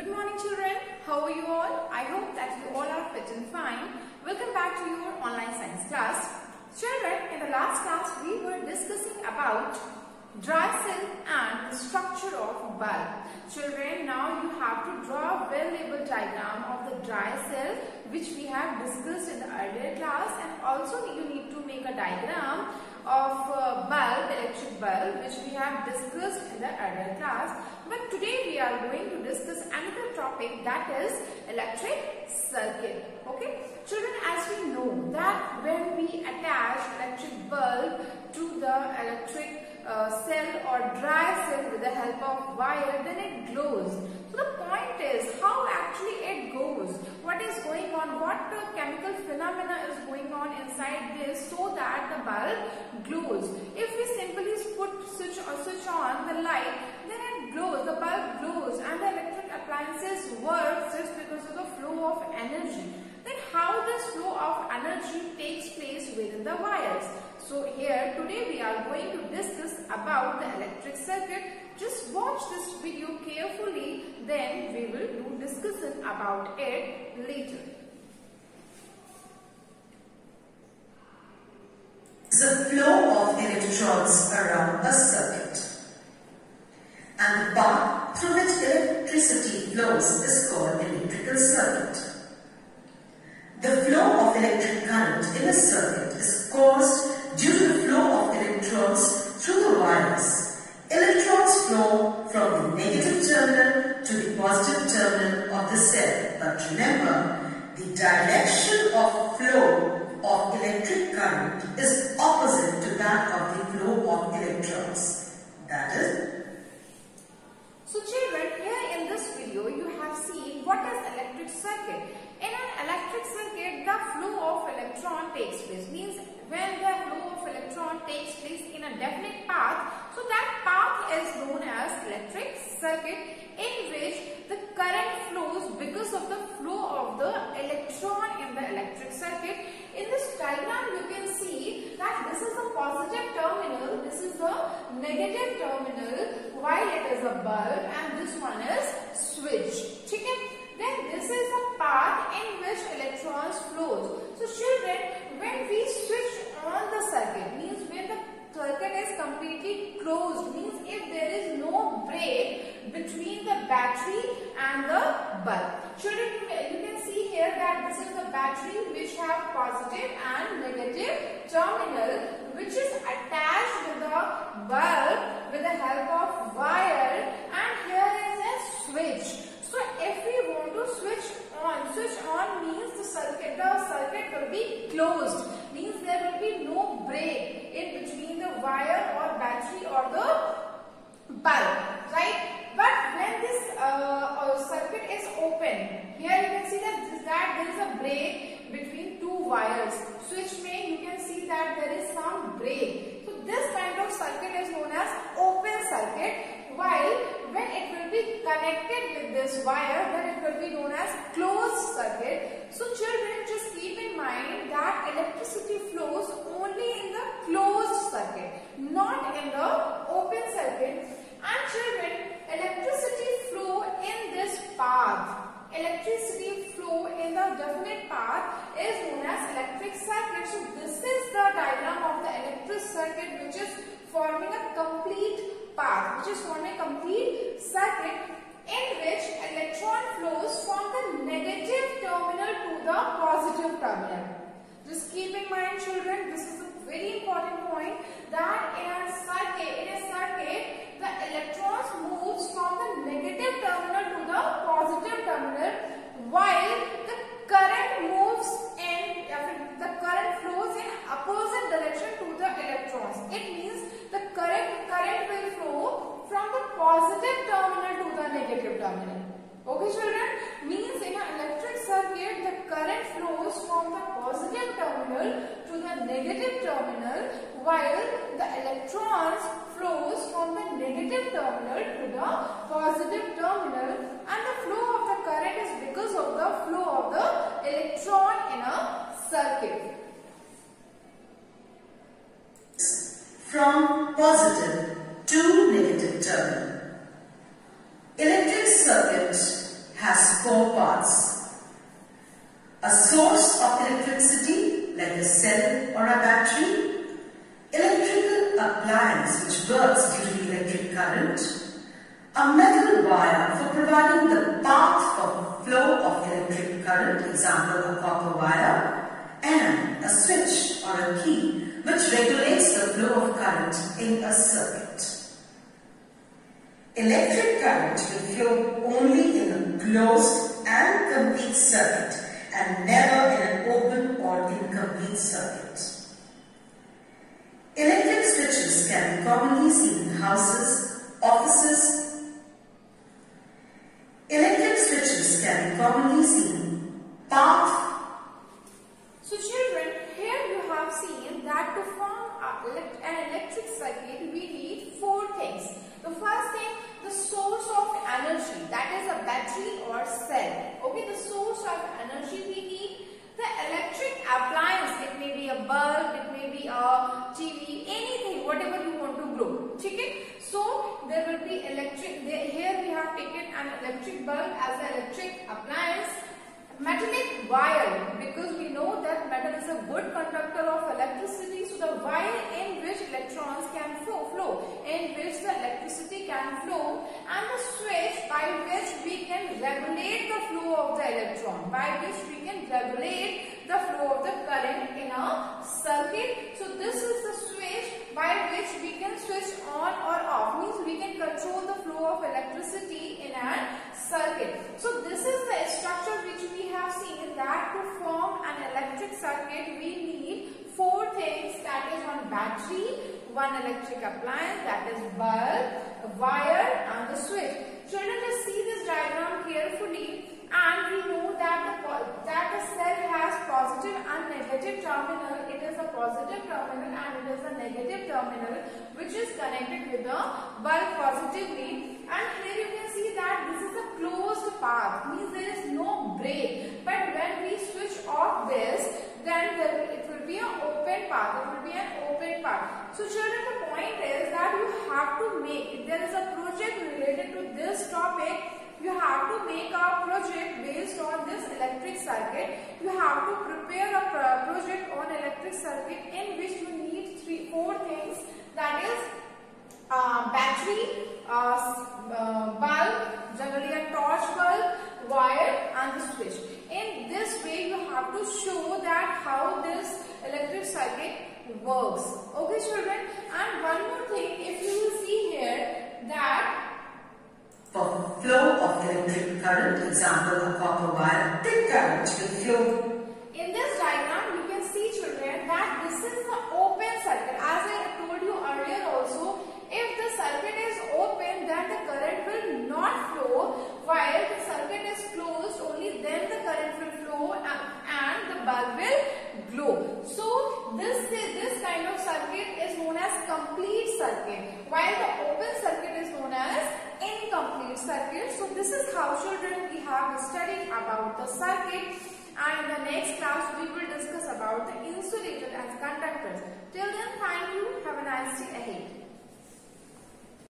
Good morning children. How are you all? I hope that you all are fit and fine. Welcome back to your online science class. Children, in the last class we were discussing about dry cell and the structure of bulb. Children, now you have to draw a well-labeled diagram of the dry cell which we have discussed in the earlier class and also you need to make a diagram of uh, bulb, electric bulb which we have discussed in the earlier class. But today we are going to discuss another topic that is electric circuit. Okay. Children as we know that when we attach electric bulb to the electric uh, cell or dry cell with the help of wire then it glows. So the point is how actually it goes. What is going on? What uh, chemical phenomena is going on inside this so that the bulb glows. If we simply put switch or switch on the light then it glows. The bulb glows and the electric appliances work just because of the flow of energy. Then how this flow of energy takes place within the wires. So here today we are going to discuss about the electric circuit. Just watch this video carefully then we will do discussion about it later. The flow of electrons around a circuit and the path through which electricity flows is called electrical circuit. The flow of electric current in a circuit is caused electrons. That is, so children, here in this video you have seen what is electric circuit. In an electric circuit, the flow of electron takes place. Means when the flow of electron takes place in a definite path, so that path is known as electric circuit in which the current flows because of the flow of the electron in the electric circuit. In this diagram, you can see that this is the positive terminal, this is the negative terminal, while it is a bulb and this one is switch. Okay? then this is the path in which electrons flows. So children, when we switch on the circuit, means when the circuit is completely closed, means if there is no break between the battery and the bulb. Children, you can see here that this is the battery which have positive and negative terminal which is attached with the bulb with the help of wire and here is a switch. So if we want to switch on, switch on means the circuit, the circuit will be closed. Means there will be no break in between the wire or battery or the bulb. Right? But when this uh, uh, circuit is open, here you can see there is a break between two wires. Switch may you can see that there is some break. So this kind of circuit is known as open circuit while when it will be connected with this wire then it will be known as closed circuit. So children just keep in mind that electricity flows only in the closed circuit not in the open circuit and children electricity flow in this path electricity flow in the definite path is known as So this is the diagram of the electric circuit which is forming a complete path which is forming a complete circuit in which electron flows from the negative terminal to the positive terminal. Just keep in mind children, this is a very important point that in a circuit, in a circuit, the electrons moves from the negative terminal to the positive terminal while the current moves in, the current flows in opposite direction to the electrons. It means the current, current will flow from the positive terminal to the negative terminal. Okay children, means in an electric circuit the current flows from the positive terminal to the negative terminal while the electrons flows from the negative terminal to the positive terminal and the flow of the current is because of the flow of the electron in a circuit. From positive to negative terminal. Electric circuit has four parts. A source of electricity like a cell or a battery. Electrical appliance which works due to electric current a metal wire for providing the path for flow of electric current, example a copper wire, and a switch or a key which regulates the flow of current in a circuit. Electric current will flow only in a closed and complete circuit and never in an open or incomplete circuit. Electric switches can be commonly seen in houses, offices. Electric switches can be commonly seen path. So children, here you have seen that to form an electric circuit we need four things. The first thing, the source of energy that is a battery or cell. Okay, the source of energy we need. The electric appliance, it may be a bulb, it may be a TV, anything, whatever you want to grow. Okay? So, there will be electric, there, here we have taken an as an electric appliance metallic wire because we know that metal is a good conductor of electricity so the wire in which electrons can flow, flow in which the electricity can flow and the switch by which we can regulate the flow of the electron by which we can regulate the flow of the current in a circuit. So this is the switch by which we can switch on or off means we can control the flow of electricity in a circuit so this is the structure which we have seen that to form an electric circuit we need four things that is one battery, one electric appliance that is bulb, wire and the switch. Children just see this diagram carefully and we know that the, that the cell has positive and negative terminal. Positive terminal and it is a negative terminal which is connected with the bulb positively and here you can see that this is a closed path means there is no break. But when we switch off this then there, it will be an open path it will be an open path. So children the point is that you have to make if there is a project related to this topic you have to make a project based on this electric circuit. You have to prepare a project on electric circuit in which you need three, four things that is uh, battery, uh, uh, bulb, generally a torch bulb, wire and the switch. In this way you have to show that how this electric circuit works. Okay children and one more thing if you will see here that for flow of electric current, example a copper wire, thick current will flow. In this diagram, you can see children that this is the open circuit. As I told you earlier also, if the circuit is open, then the current will not flow. While the circuit is closed, only then the current will flow and the bulb will glow. So, this, this kind of circuit is known as complete circuit. While the open circuit is known as incomplete circuit. So this is how children we have studied about the circuit and in the next class we will discuss about the insulator and conductors. Till then thank you. Have a nice day ahead.